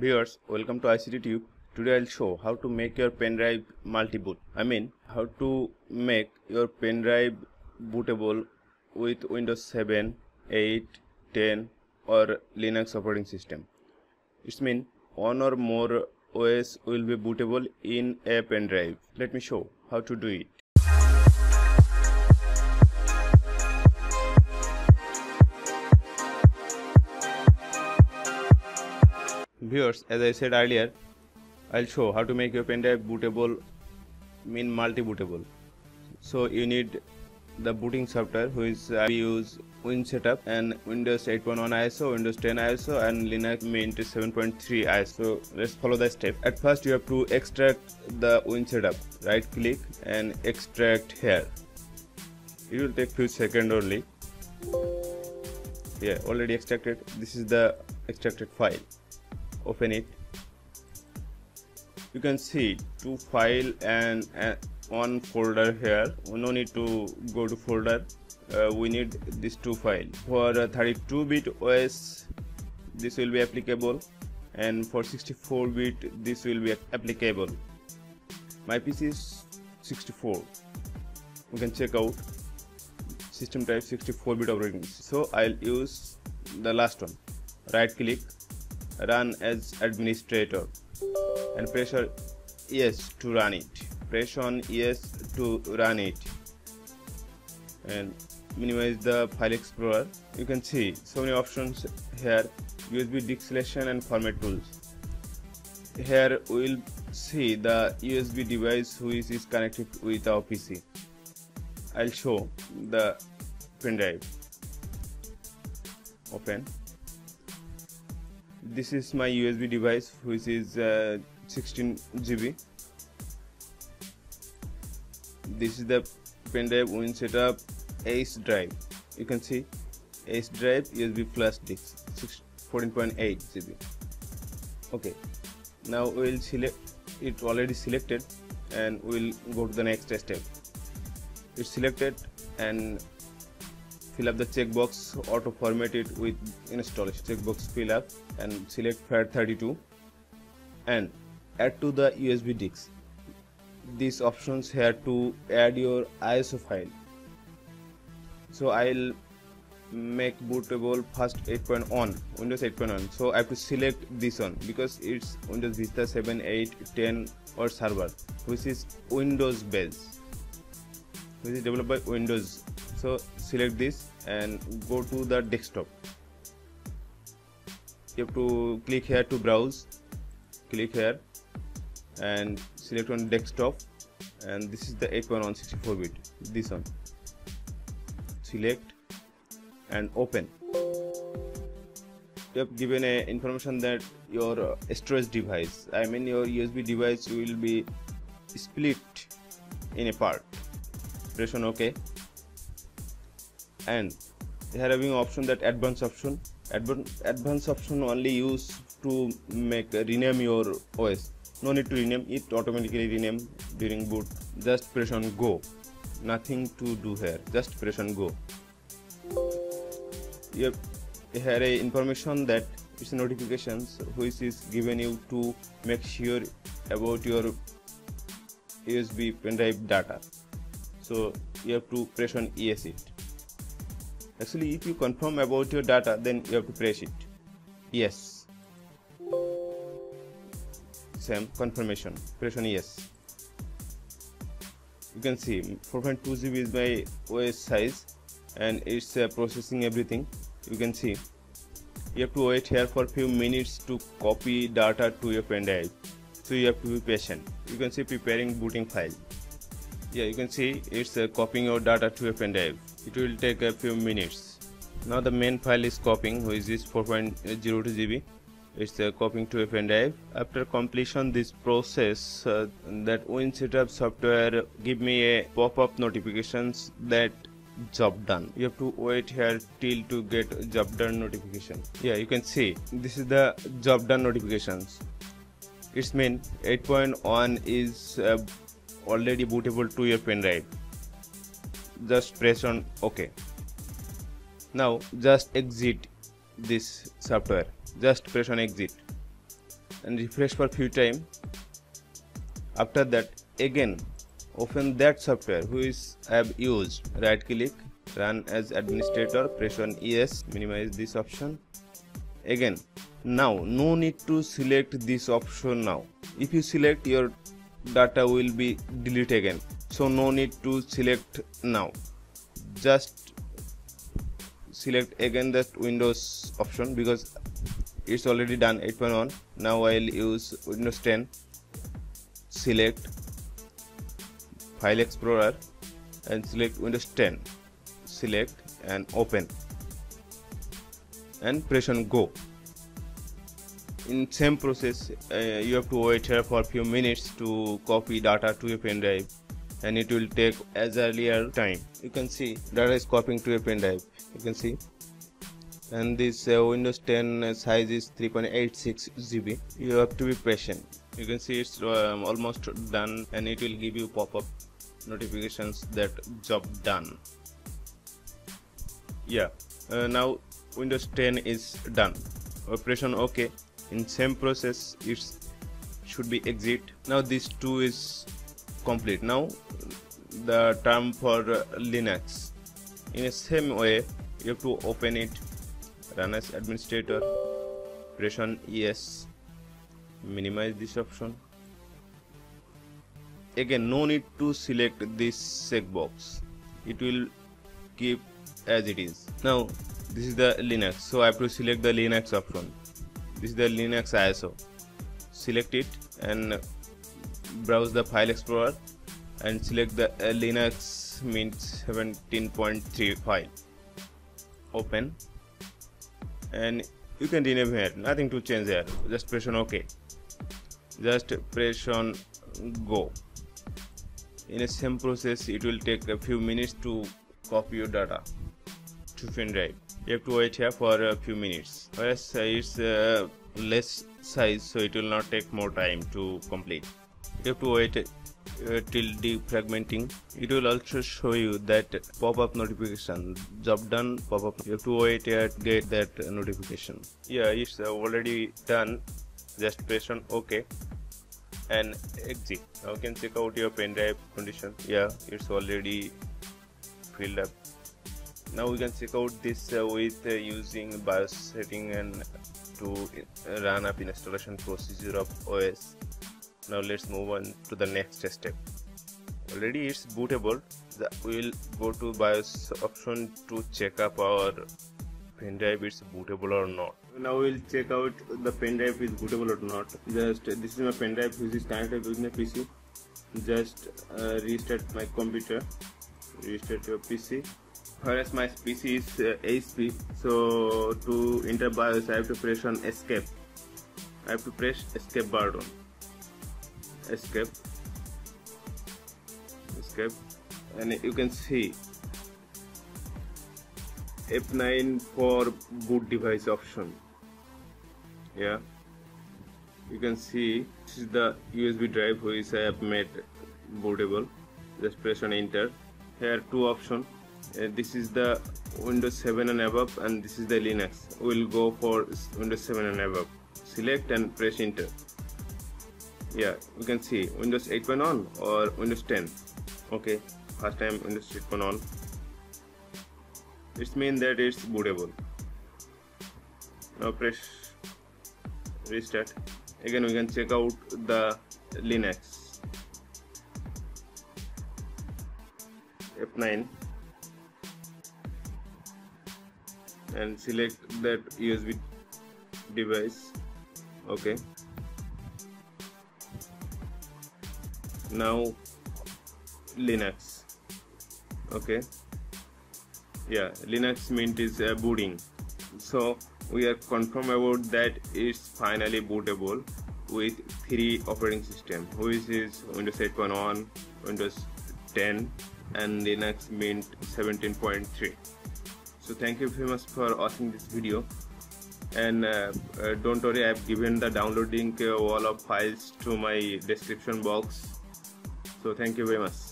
Viewers, welcome to ICT Tube. Today I'll show how to make your pen drive multi-boot. I mean, how to make your pen drive bootable with Windows 7, 8, 10 or Linux operating system. It means one or more OS will be bootable in a pen drive. Let me show how to do it. Viewers, as I said earlier, I'll show how to make your pen drive bootable, mean multi-bootable. So you need the booting software which uh, I use WinSetup and Windows 8.1 ISO, Windows 10 ISO and Linux Mint 7.3 ISO. Let's follow the step. At first you have to extract the WinSetup. Right click and extract here. It will take few seconds only. Yeah, already extracted. This is the extracted file. Open it. You can see two file and, and one folder here. We no need to go to folder. Uh, we need these two file. For 32 bit os this will be applicable. And for 64 bit this will be applicable. My pc is 64 you can check out system type 64 bit operating. So i'll use the last one. Right click run as administrator. And pressure yes to run it. Press on yes to run it. And minimize the file explorer. You can see so many options here. Usb disk selection and format tools. Here we'll see the usb device which is connected with our pc i'll show the pen drive. Open this is my usb device which is uh, 16 gb this is the pen drive WinSetup ace drive. You can see ace drive usb flash disk 14.8 gb okay now we'll select it already selected and we'll go to the next step. It's selected and fill up the checkbox auto format it with installation checkbox fill up and select FAT32 and add to the USB disk these options here to add your ISO file. So I'll make bootable first 8.1 Windows 8.1 so I have to select this one because it's Windows Vista 7 8 10 or server which is Windows base. Which is developed by Windows so select this and go to the desktop. You have to click here to browse. Click here and select on desktop. And this is the 8.1 64 bit. This one. Select and open. You have given a information that your uh, storage device i mean your usb device will be split in a part. Press on ok and here having option that advanced option. Advanced option only used to make uh, rename your os no need to rename it automatically rename during boot. Just press on go. Nothing to do here. Just press on go. Have here a information that it's notifications which is given you to make sure about your usb pen drive data. So you have to press on yes it actually if you confirm about your data then you have to press it. Yes. Same confirmation. Press on yes. You can see 4.2 GB is my OS size and it's uh, processing everything. You can see you have to wait here for few minutes to copy data to your pen drive. So you have to be patient. You can see preparing booting file yeah you can see it's uh, copying your data to your pen drive. It will take a few minutes. Now the main file is copying which is 4.02 GB it's uh, copying to a pen drive. After completion this process uh, that WinSetup software give me a pop-up notifications that job done. You have to wait here till to get job done notification. Yeah you can see this is the job done notifications. It's mean 8.1 is uh, already bootable to your pen drive just press on ok. Now just exit this software. Just press on exit. And refresh for few time. After that again open that software which I have used. Right click run as administrator press on yes minimize this option. Again now no need to select this option now. If you select your data will be delete again. So no need to select now. Just select again that windows option because it's already done. 8.1 now i'll use windows 10 select file explorer and select windows 10 select and open. And press on go in same process uh, you have to wait here for few minutes to copy data to your pen drive. And it will take as earlier time. You can see data is copying to your pen drive. You can see. And this uh, windows 10 size is 3.86 gb you have to be patient. You can see it's um, almost done and it will give you pop-up notifications that job done. Yeah. Uh, now windows 10 is done. Operation ok in same process it should be exit. Now this two is complete. Now the term for uh, linux. In the same way you have to open it. Run as administrator. Press on yes minimize this option. Again no need to select this checkbox. It will keep as it is. Now this is the linux. So i have to select the linux option this is the linux iso select it and browse the file explorer and select the uh, linux mint 17.3 file. Open. And you can rename here. Nothing to change here just press on ok. Just press on go. In a same process it will take a few minutes to copy your data to pen drive you have to wait here for a few minutes whereas it's uh, less size so it will not take more time to complete. You have to wait uh, till defragmenting. It will also show you that pop-up notification job done pop-up. You have to wait to get that notification. Yeah it's already done. Just press on ok and exit. Now you can check out your pen drive condition. Yeah it's already filled up now we can check out this uh, with uh, using BIOS setting and to uh, run up installation procedure of OS now let's move on to the next step. Already it's bootable. We'll go to BIOS option to check up our pen drive is bootable or not. Now we'll check out the pen drive is bootable or not. Just this is my pen drive which is connected with my PC just uh, restart my computer. Restart your PC whereas my PC is uh, so to enter BIOS I have to press on escape. I have to press escape button. Escape. Escape. And you can see. F9 for boot device option. Yeah. You can see. This is the USB drive which I have made bootable. Just press on enter. Here two options Uh, this is the Windows 7 and above and this is the Linux. We'll go for Windows 7 and above. Select and press enter. Yeah you can see Windows 8 on or Windows 10 okay first time Windows 8 on. It means that it's bootable. Now press restart. Again we can check out the Linux. F9 and select that USB device. Okay. Now Linux. Okay. Yeah Linux mint is uh, booting. So we are confirmed about that it's finally bootable with three operating system. Which is Windows 8.1 Windows 10 and Linux Mint 17.3 so thank you very much for watching this video. And uh, uh, don't worry I've given the downloading uh, all of files to my description box. So thank you very much